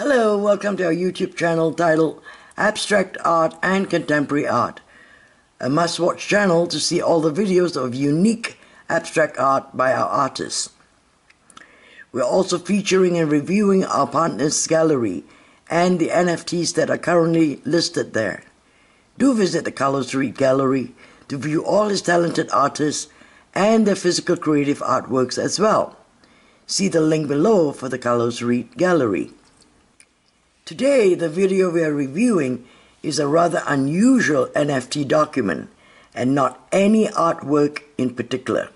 welcome to our YouTube channel titled Abstract Art and Contemporary Art, a must watch channel to see all the videos of unique abstract art by our artists. We're also featuring and reviewing our partners' gallery and the NFTs that are currently listed there. Do visit the Carlos Reid Gallery to view all his talented artists and their physical creative artworks as well. See the link below for the Carlos Reid Gallery. Today, the video we are reviewing is a rather unusual NFT document and not any artwork in particular.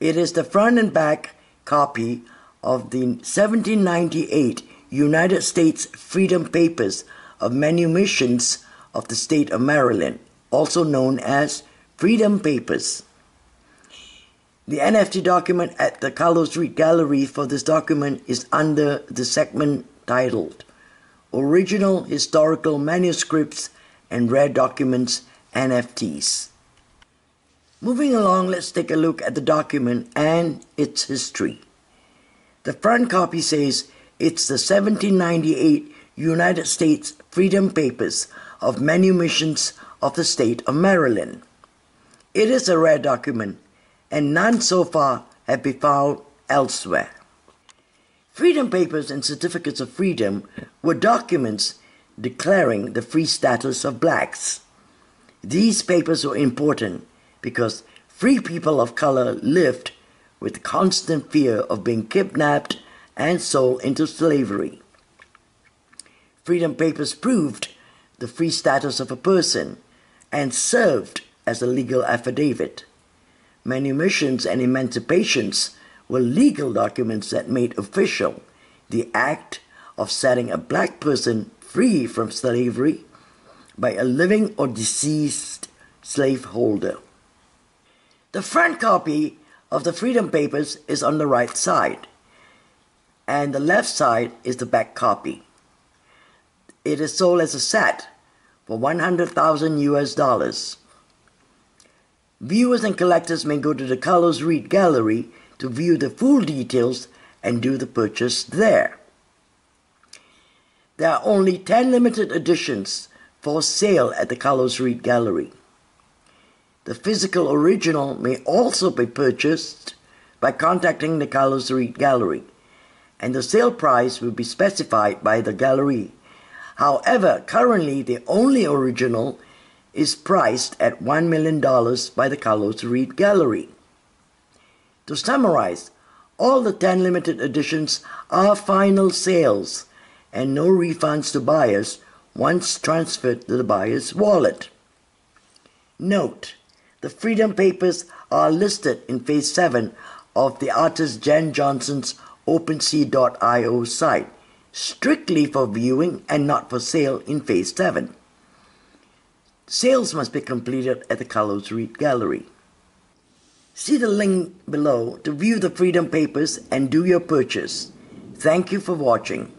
It is the front and back copy of the 1798 United States Freedom Papers of Manumissions of the State of Maryland, also known as Freedom Papers. The NFT document at the Carlos Reid Gallery for this document is under the segment titled Original Historical Manuscripts and Rare Documents NFTs. Moving along, let's take a look at the document and its history. The front copy says it's the 1798 United States Freedom Papers of Manumissions of the State of Maryland. It is a rare document, and none so far have been found elsewhere. Freedom Papers and Certificates of Freedom were documents declaring the free status of blacks. These papers were important because free people of color lived with constant fear of being kidnapped and sold into slavery. Freedom Papers proved the free status of a person and served as a legal affidavit. Manumissions and emancipations were legal documents that made official the act of setting a black person free from slavery by a living or deceased slaveholder. The front copy of the Freedom Papers is on the right side, and the left side is the back copy. It is sold as a set for 100,000 US dollars. Viewers and collectors may go to the Carlos Reid Gallery to view the full details and do the purchase there. There are only 10 limited editions for sale at the Carlos Reid Gallery. The physical original may also be purchased by contacting the Carlos Reid Gallery, and the sale price will be specified by the gallery. However, currently the only original is priced at $1 million by the Carlos Reid Gallery. To summarize, all the 10 limited editions are final sales and no refunds to buyers once transferred to the buyer's wallet. Note, the Freedom Papers are listed in Phase 7 of the artist Jen Johnson's OpenSea.io site, strictly for viewing and not for sale in Phase 7. Sales must be completed at the Carlos Reid Gallery. See the link below to view the Freedom Papers and do your purchase. Thank you for watching.